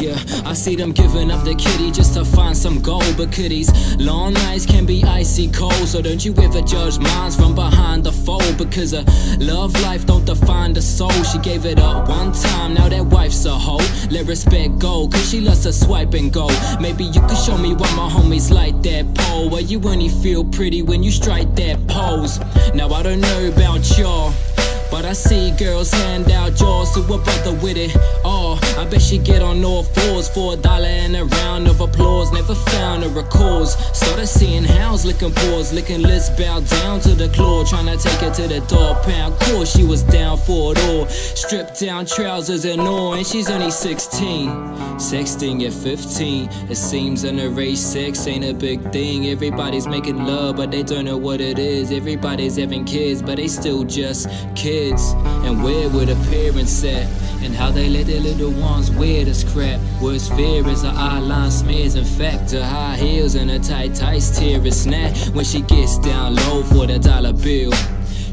Yeah, I see them giving up the kitty just to find some gold. But kitties, long nights can be icy cold. So don't you ever judge minds from behind the fold. Because a love life don't define the soul. She gave it up one time, now that wife's a hoe. Let respect go, cause she loves to swipe and go. Maybe you could show me why my homies like that pole. Why you only feel pretty when you strike that pose. Now I don't know about y'all. But I see girls hand out jaws to a brother with it. I bet she get on all fours for a dollar and a round of applause. Never found a cause. Started seeing hounds licking paws, licking lips bowed down to the claw. Trying to take her to the dog pound. Course she was down for it all. Stripped down trousers and all, and she's only 16. 16 at 15. It seems underage sex ain't a big thing. Everybody's making love, but they don't know what it is. Everybody's having kids, but they still just kids and where were the parents at and how they let their little ones wear this crap worst fear is her eyeline smears in fact high heels and her tight tights tear a snap when she gets down low for the dollar bill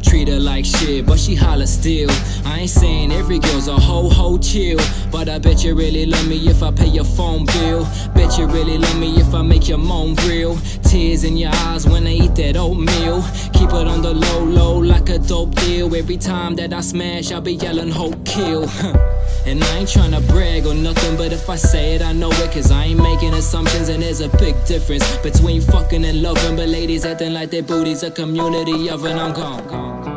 Treat her like shit, but she holler still. I ain't saying every girl's a ho ho chill, but I bet you really love me if I pay your phone bill. Bet you really love me if I make your moan real. Tears in your eyes when they oatmeal. Keep it on the low low like a dope deal. Every time that I smash, I'll be yelling ho kill. And I ain't tryna brag or nothing, but if I say it, I know it. Cause I ain't making assumptions, and there's a big difference between fucking and loving. But ladies acting like their booty's a community of, and I'm gone. gone, gone.